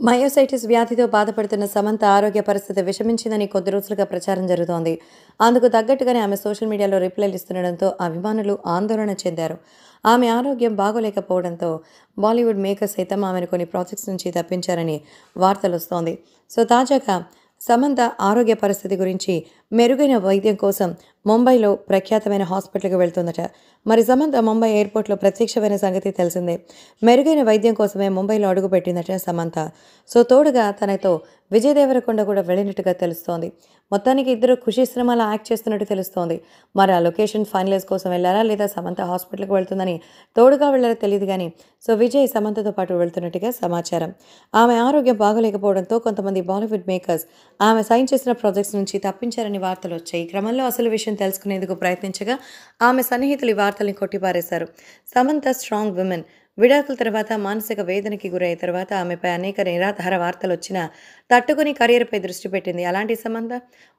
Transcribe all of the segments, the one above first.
Myositis వ్యాధితో బాధపడుతున్న సమంత ఆరోగ్య పరిస్థితి విషమించిందని కొద్ది రోజులుగా ప్రచారం జరుగుతోంది. అందుకు తగ్గట్టుగానే ఆమె సోషల్ మీడియాలో రిప్లైలు ఇస్తుండడంతో అభిమానులు ఆందోళన చెందారు. ఆమె ఆరోగ్యం బాగోలేకపోవడంతో బాలీవుడ్ మేకర్ సైతం ఆమెను కొన్ని ప్రాజెక్ట్స్ నుంచి తప్పించారని వార్తలు వస్తోంది. సో తాజాగా సమంత ఆరోగ్య పరిస్థితి గురించి మెరుగైన వైద్యం కోసం ముంబైలో ప్రఖ్యాతమైన హాస్పిటల్కి వెళ్తుందట. మరి సమంత ముంబై ఎయిర్పోర్ట్లో ప్రత్యక్షమైన సంగతి తెలిసిందే. మెరుగైన వైద్యం కోసమే ముంబైలో అడుగుపెట్టిందట సమంత. సో తోడుగా తనతో విజయ్ దేవరకొండ కూడా వెళ్ళినట్టుగా తెలుస్తోంది. మొత్తానికి ఇద్దరు ఖుషి సినిమాలో యాక్ట్ చేస్తున్నట్టు తెలుస్తోంది. మరి ఆ లొకేషన్ ఫైనలైజ్ కోసం వెళ్ళారా లేదా సమంత హాస్పిటల్కి వెళ్తుందని తోడుగా వెళ్ళారో తెలియదు కానీ సో విజయ్ సమంతతో పాటు వెళ్తున్నట్టుగా సమాచారం. ఆమె ఆరోగ్యం బాగోలేకపోవడంతో కొంతమంది బాలీవుడ్ మేకర్స్ ఆమె సైన్ చేసిన ప్రాజెక్ట్స్ నుంచి తప్పించారని వార్తలు వచ్చాయి. ఈ క్రమంలో అసలు విషయం తెలుసుకునేందుకు ప్రయత్నించగా ఆమె సన్నిహితులు ఈ వార్తల్ని కొట్టిపారేశారు. సమంత స్ట్రాంగ్ విమెన్ విడాకుల తర్వాత మానసిక వేదనకి గురై తర్వాత ఆమెపై అనేక నిరాధార వార్తలు వచ్చినా తట్టుకుని కెరీర్పై దృష్టి పెట్టింది. అలాంటి సంబంధ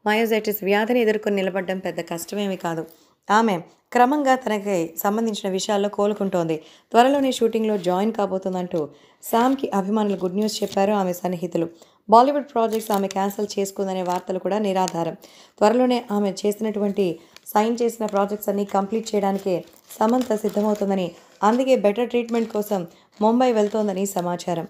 మయోజైటిస్ వ్యాధిని ఎదుర్కొని నిలబడడం పెద్ద కష్టమేమీ కాదు. ఆమె క్రమంగా తనకి సంబంధించిన విషయాల్లో కోలుకుంటోంది. త్వరలోనే షూటింగ్లో జాయిన్ కాబోతుందంటూ శామ్కి అభిమానులు గుడ్ న్యూస్ చెప్పారు ఆమె సన్నిహితులు. బాలీవుడ్ ప్రాజెక్ట్స్ ఆమె క్యాన్సిల్ చేసుకుందనే వార్తలు కూడా నిరాధారం. త్వరలోనే ఆమె చేసినటువంటి సైన్ చేసిన ప్రాజెక్ట్స్ అన్నీ కంప్లీట్ చేయడానికే సమంత సిద్ధమవుతుందని అందుకే బెటర్ ట్రీట్మెంట్ కోసం ముంబై వెళ్తోందని సమాచారం.